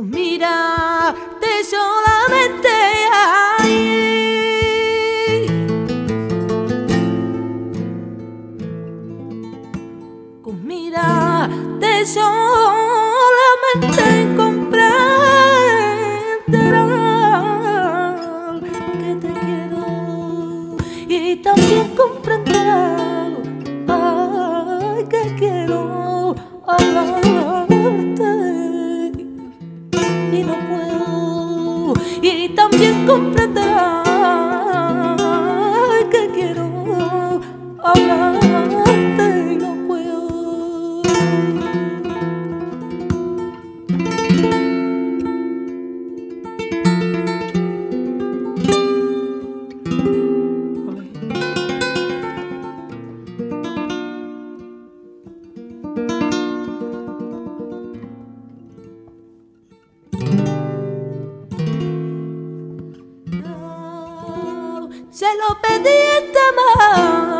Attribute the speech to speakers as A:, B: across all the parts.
A: Pues por mirarte solamente ahí. Con pues mirarte solamente comprenderás que te quiero y también con y también comprenderás. lo pediste más.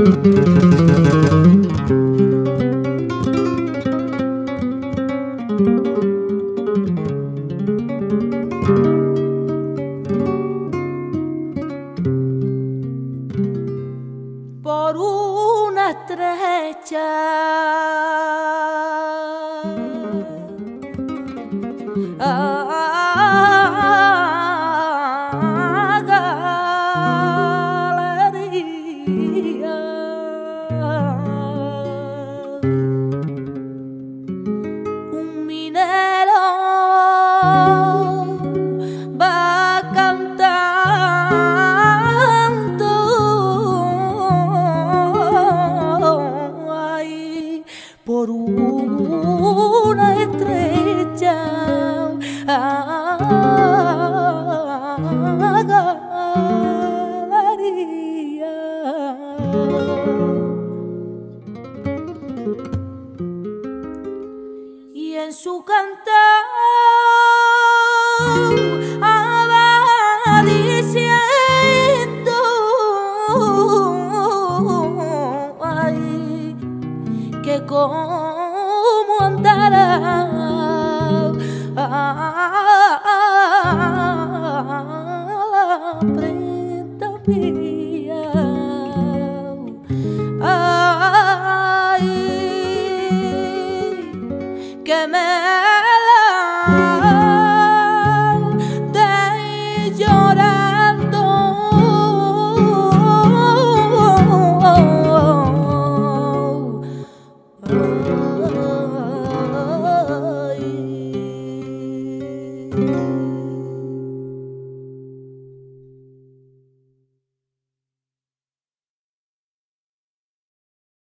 A: Por una estrecha. Ah. happy.